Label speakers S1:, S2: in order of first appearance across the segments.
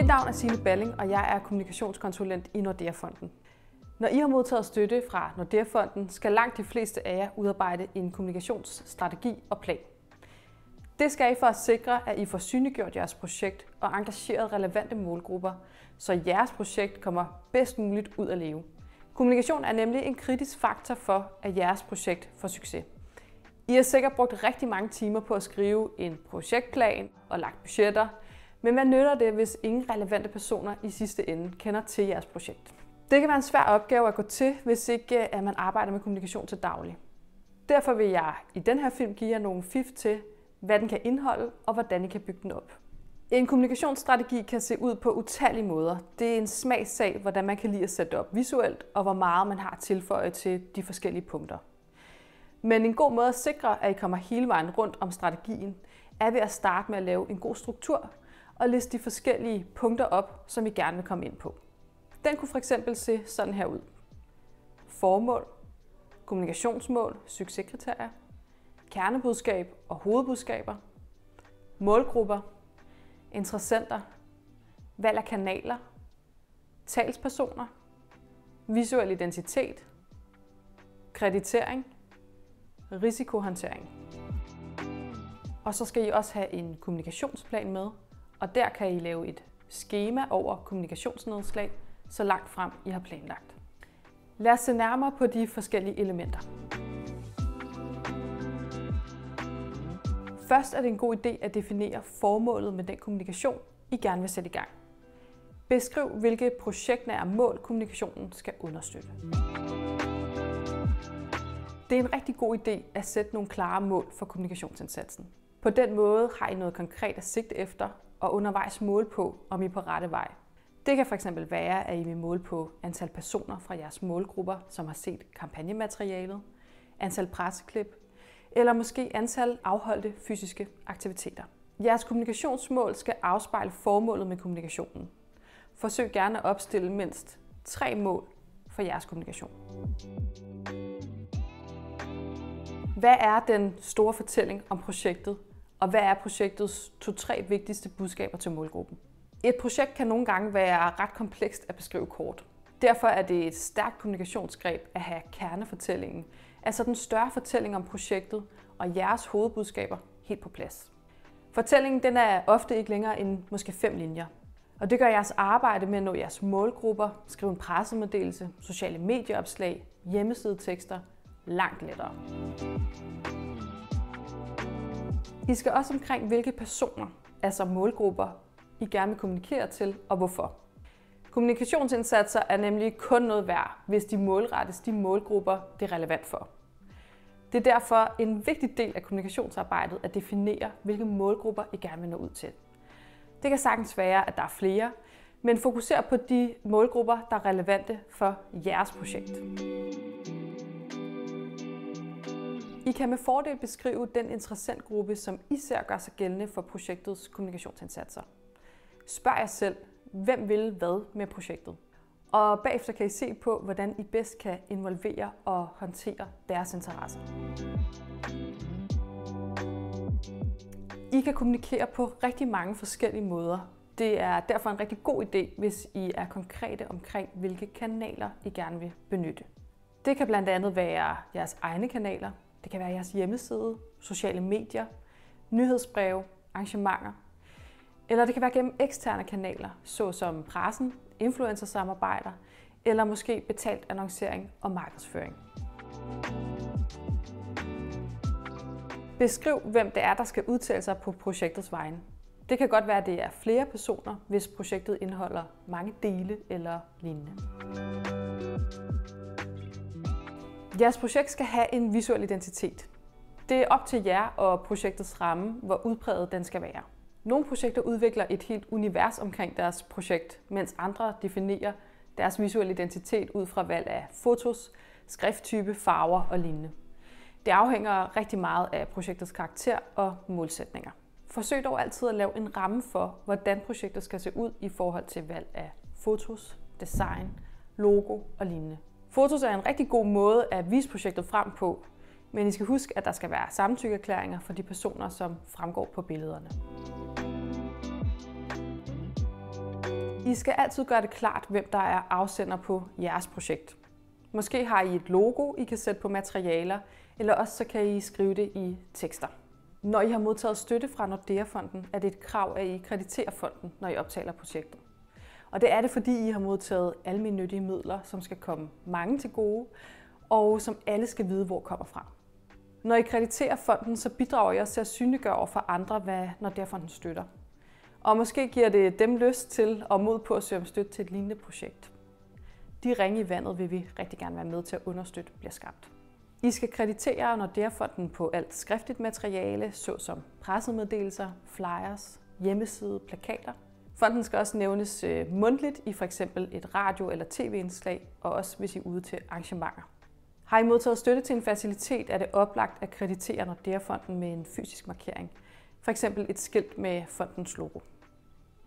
S1: Mit navn er Signe Balling, og jeg er kommunikationskonsulent i Nordea-fonden. Når I har modtaget støtte fra Nordea-fonden, skal langt de fleste af jer udarbejde en kommunikationsstrategi og plan. Det skal I for at sikre, at I får synliggjort jeres projekt og engageret relevante målgrupper, så jeres projekt kommer bedst muligt ud at leve. Kommunikation er nemlig en kritisk faktor for, at jeres projekt får succes. I har sikkert brugt rigtig mange timer på at skrive en projektplan og lagt budgetter, men hvad nytter det, hvis ingen relevante personer i sidste ende kender til jeres projekt? Det kan være en svær opgave at gå til, hvis ikke øh, at man arbejder med kommunikation til daglig. Derfor vil jeg i den her film give jer nogle fif til, hvad den kan indeholde og hvordan I kan bygge den op. En kommunikationsstrategi kan se ud på utallige måder. Det er en smagssag, hvordan man kan lide at sætte op visuelt, og hvor meget man har tilføjet til de forskellige punkter. Men en god måde at sikre, at I kommer hele vejen rundt om strategien, er ved at starte med at lave en god struktur og liste de forskellige punkter op, som I gerne vil komme ind på. Den kunne fx se sådan her ud. Formål, kommunikationsmål, succeskriterier, kernebudskab og hovedbudskaber, målgrupper, interessenter, valg af kanaler, talspersoner, visuel identitet, kreditering, risikohåndtering. Og så skal I også have en kommunikationsplan med, og der kan I lave et schema over kommunikationsnedslag, så langt frem I har planlagt. Lad os se nærmere på de forskellige elementer. Først er det en god idé at definere formålet med den kommunikation, I gerne vil sætte i gang. Beskriv, hvilke projektnære mål kommunikationen skal understøtte. Det er en rigtig god idé at sætte nogle klare mål for kommunikationsindsatsen. På den måde har I noget konkret at sigte efter og undervejs måle på, om I er på rette vej. Det kan fx være, at I vil måle på antal personer fra jeres målgrupper, som har set kampagnematerialet, antal presseklip, eller måske antal afholdte fysiske aktiviteter. Jeres kommunikationsmål skal afspejle formålet med kommunikationen. Forsøg gerne at opstille mindst tre mål for jeres kommunikation. Hvad er den store fortælling om projektet, og hvad er projektets to-tre vigtigste budskaber til målgruppen? Et projekt kan nogle gange være ret komplekst at beskrive kort. Derfor er det et stærkt kommunikationsgreb at have kernefortællingen, altså den større fortælling om projektet og jeres hovedbudskaber helt på plads. Fortællingen den er ofte ikke længere end måske fem linjer. Og det gør jeres arbejde med at nå jeres målgrupper, skrive en pressemeddelelse, sociale medieopslag, hjemmesidetekster langt lettere. I skal også omkring, hvilke personer, altså målgrupper, I gerne vil kommunikere til, og hvorfor. Kommunikationsindsatser er nemlig kun noget værd, hvis de målrettes de målgrupper, det er relevant for. Det er derfor en vigtig del af kommunikationsarbejdet at definere, hvilke målgrupper I gerne vil nå ud til. Det kan sagtens være, at der er flere, men fokuser på de målgrupper, der er relevante for jeres projekt. I kan med fordel beskrive den interessentgruppe, som især gør sig gældende for projektets kommunikationsindsatser. Spørg jer selv, hvem vil hvad med projektet? Og bagefter kan I se på, hvordan I bedst kan involvere og håndtere deres interesser. I kan kommunikere på rigtig mange forskellige måder. Det er derfor en rigtig god idé, hvis I er konkrete omkring, hvilke kanaler I gerne vil benytte. Det kan blandt andet være jeres egne kanaler, det kan være jeres hjemmeside, sociale medier, nyhedsbreve, arrangementer. Eller det kan være gennem eksterne kanaler, såsom pressen, influencersamarbejder eller måske betalt annoncering og markedsføring. Beskriv, hvem det er, der skal udtale sig på projektets vegne. Det kan godt være, at det er flere personer, hvis projektet indeholder mange dele eller lignende. Jeres projekt skal have en visuel identitet. Det er op til jer og projektets ramme, hvor udpræget den skal være. Nogle projekter udvikler et helt univers omkring deres projekt, mens andre definerer deres visuelle identitet ud fra valg af fotos, skrifttype, farver og lignende. Det afhænger rigtig meget af projektets karakter og målsætninger. Forsøg dog altid at lave en ramme for, hvordan projektet skal se ud i forhold til valg af fotos, design, logo og lignende. Fotos er en rigtig god måde at vise projektet frem på, men I skal huske, at der skal være samtykkeerklæringer for de personer, som fremgår på billederne. I skal altid gøre det klart, hvem der er afsender på jeres projekt. Måske har I et logo, I kan sætte på materialer, eller også så kan I skrive det i tekster. Når I har modtaget støtte fra Nordea-fonden, er det et krav, at I krediterer fonden, når I optaler projektet. Og det er det, fordi I har modtaget almindelige midler, som skal komme mange til gode, og som alle skal vide, hvor kommer fra. Når I krediterer fonden, så bidrager I også til at synliggøre over for andre, hvad Nordea-fonden støtter. Og måske giver det dem lyst til og mod på at søge om støtte til et lignende projekt. De ringe i vandet vil vi rigtig gerne være med til at understøtte bliver skabt. I skal kreditere Nordea-fonden på alt skriftligt materiale, såsom pressemeddelelser, flyers, hjemmeside, plakater. Fonden skal også nævnes øh, mundtligt i f.eks. et radio- eller tv-indslag, og også hvis I er ude til arrangementer. Har I modtaget støtte til en facilitet, er det oplagt at kreditere Nordea-fonden med en fysisk markering. For eksempel et skilt med fondens logo.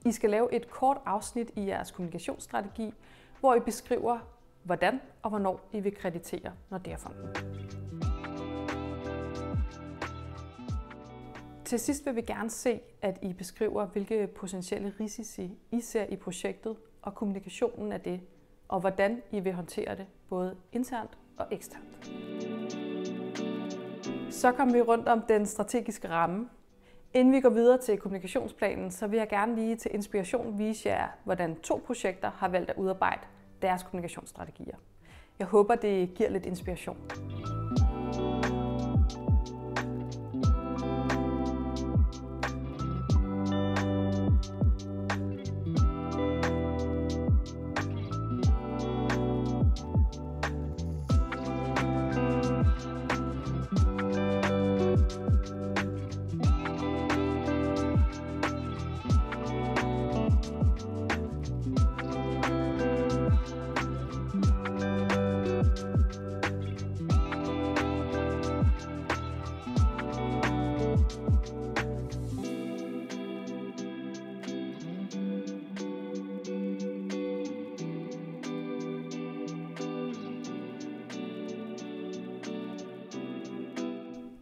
S1: I skal lave et kort afsnit i jeres kommunikationsstrategi, hvor I beskriver, hvordan og hvornår I vil kreditere Nordea-fonden. Til sidst vil vi gerne se, at I beskriver, hvilke potentielle risici I ser i projektet og kommunikationen af det, og hvordan I vil håndtere det, både internt og eksternt. Så kom vi rundt om den strategiske ramme. Inden vi går videre til kommunikationsplanen, så vil jeg gerne lige til inspiration vise jer, hvordan to projekter har valgt at udarbejde deres kommunikationsstrategier. Jeg håber, det giver lidt inspiration.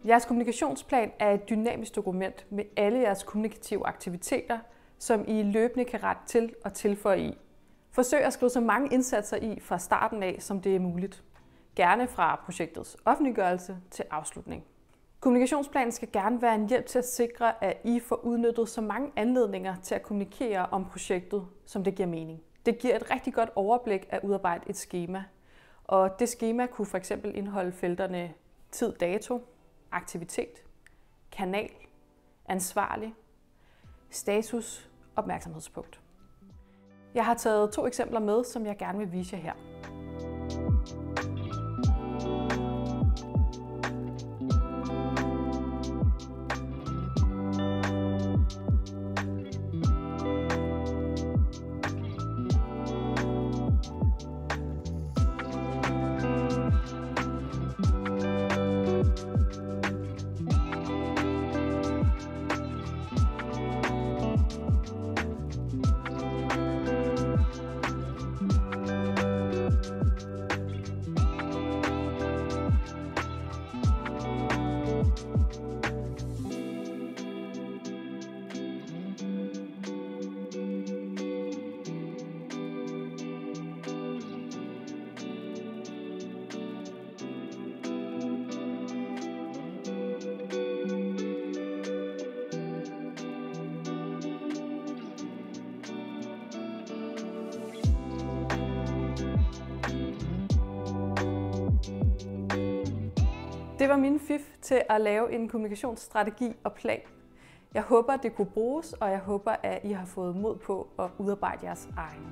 S1: Jeres kommunikationsplan er et dynamisk dokument med alle jeres kommunikative aktiviteter, som I løbende kan rette til og tilføje i. Forsøg at skrive så mange indsatser i fra starten af, som det er muligt. Gerne fra projektets offentliggørelse til afslutning. Kommunikationsplanen skal gerne være en hjælp til at sikre, at I får udnyttet så mange anledninger til at kommunikere om projektet, som det giver mening. Det giver et rigtig godt overblik at udarbejde et schema. Og det schema kunne for eksempel indeholde felterne tid, dato, aktivitet, kanal, ansvarlig, status, opmærksomhedspunkt. Jeg har taget to eksempler med, som jeg gerne vil vise jer her. Det var min fif til at lave en kommunikationsstrategi og plan. Jeg håber, det kunne bruges, og jeg håber, at I har fået mod på at udarbejde jeres egen.